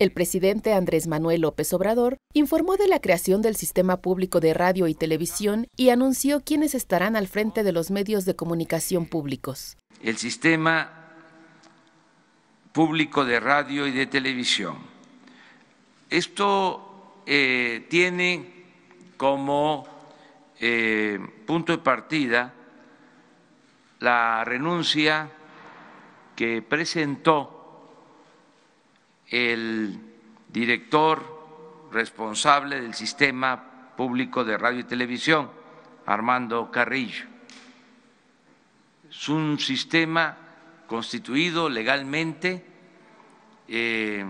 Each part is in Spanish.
El presidente Andrés Manuel López Obrador informó de la creación del Sistema Público de Radio y Televisión y anunció quiénes estarán al frente de los medios de comunicación públicos. El Sistema Público de Radio y de Televisión. Esto eh, tiene como eh, punto de partida la renuncia que presentó el director responsable del sistema público de radio y televisión, Armando Carrillo. Es un sistema constituido legalmente eh,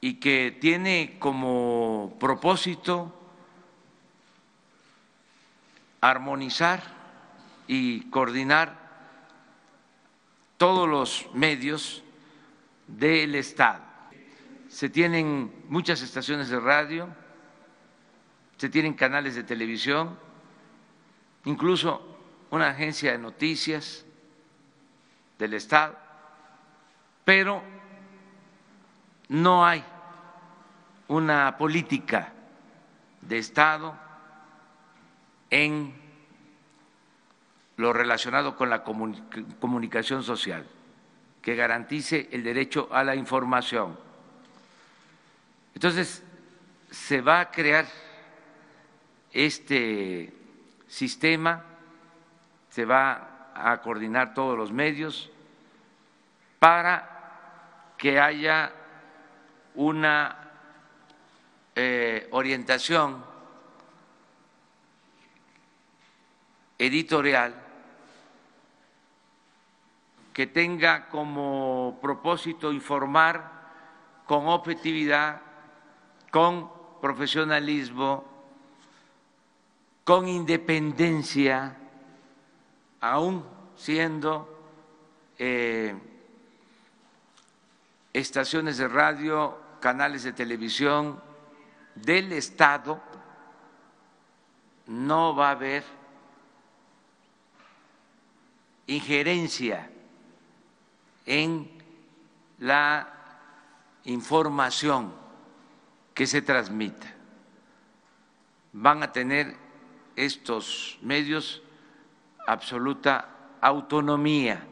y que tiene como propósito armonizar y coordinar todos los medios del Estado. Se tienen muchas estaciones de radio, se tienen canales de televisión, incluso una agencia de noticias del Estado, pero no hay una política de Estado en lo relacionado con la comunicación social que garantice el derecho a la información. Entonces, se va a crear este sistema, se va a coordinar todos los medios para que haya una eh, orientación editorial que tenga como propósito informar con objetividad, con profesionalismo, con independencia, aún siendo eh, estaciones de radio, canales de televisión del Estado, no va a haber injerencia en la información que se transmita. Van a tener estos medios absoluta autonomía.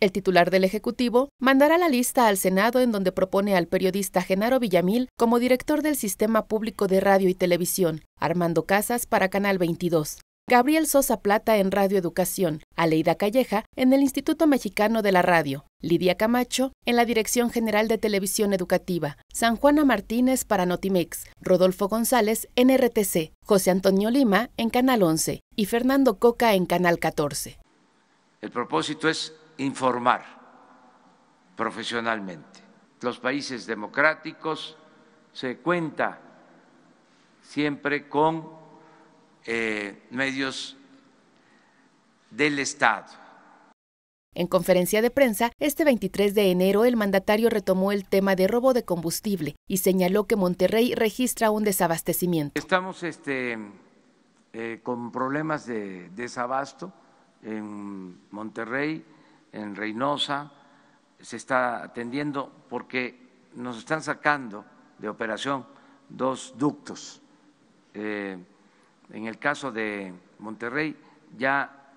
El titular del Ejecutivo mandará la lista al Senado en donde propone al periodista Genaro Villamil como director del Sistema Público de Radio y Televisión, Armando Casas para Canal 22, Gabriel Sosa Plata en Radio Educación, Aleida Calleja en el Instituto Mexicano de la Radio, Lidia Camacho en la Dirección General de Televisión Educativa, San Juana Martínez para Notimex, Rodolfo González en RTC, José Antonio Lima en Canal 11 y Fernando Coca en Canal 14. El propósito es informar profesionalmente. Los países democráticos se cuenta siempre con eh, medios del Estado. En conferencia de prensa, este 23 de enero, el mandatario retomó el tema de robo de combustible y señaló que Monterrey registra un desabastecimiento. Estamos este, eh, con problemas de desabasto en Monterrey, en Reynosa, se está atendiendo porque nos están sacando de operación dos ductos. Eh, en el caso de Monterrey ya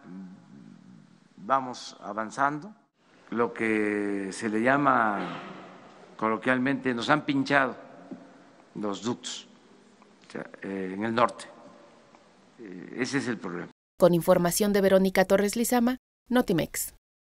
vamos avanzando, lo que se le llama coloquialmente, nos han pinchado los ductos eh, en el norte. Eh, ese es el problema. Con información de Verónica Torres Lizama, Notimex.